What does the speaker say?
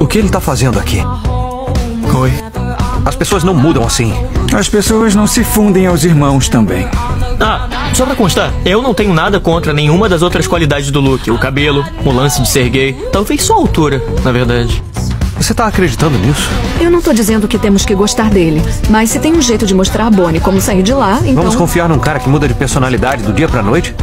O que ele tá fazendo aqui? Oi. As pessoas não mudam assim. As pessoas não se fundem aos irmãos também. Ah, só pra constar, eu não tenho nada contra nenhuma das outras qualidades do Luke. O cabelo, o lance de ser gay. Talvez só a altura, na verdade. Você tá acreditando nisso? Eu não tô dizendo que temos que gostar dele, mas se tem um jeito de mostrar a Bonnie como sair de lá, então. Vamos confiar num cara que muda de personalidade do dia pra noite?